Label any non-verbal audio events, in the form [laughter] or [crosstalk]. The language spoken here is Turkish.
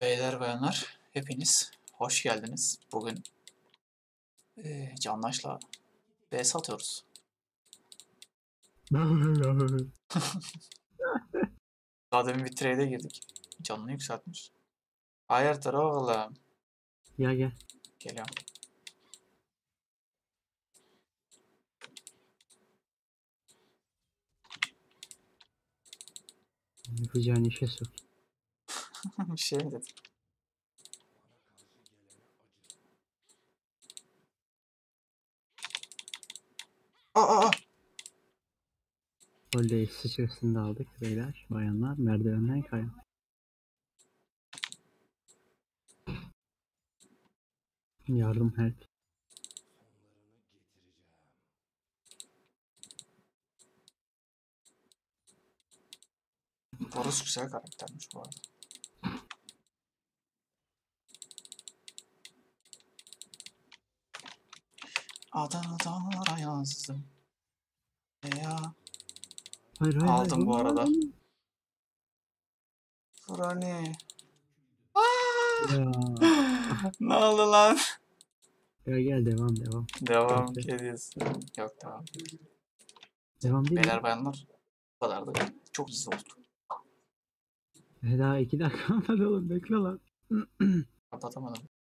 Beyler bayanlar hepiniz hoş geldiniz. Bugün eee Canlaş'la vs atıyoruz. [laughs] Daha demin bir trade'e girdik. Canını yükseltmiş. Hayırdır oğlum? Gel gel. Geliyorum. Yapacağın işe sok. [laughs] bir şey mi dedim? Aa, aa, Oley sıçrasını da aldık beyler. Bayanlar merdivenden kayın. Yardım help. Boris güzel karaktermiş bu arada. Adana'dan yazdım. Ya Hayır hayır. Aldım bu hayır. arada. Furani. Ya. [laughs] ne oldu lan? ya gel devam devam. Devam ediyorsun. Yok devam. Devam değil mi? Beyler bayanlar. Bu kadardı. Çok hızlı oldu. E, Daha iki dakika [laughs] olmadı oğlum bekle lan. [clears throat] Kapatamadım.